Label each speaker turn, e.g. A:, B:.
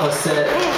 A: That's,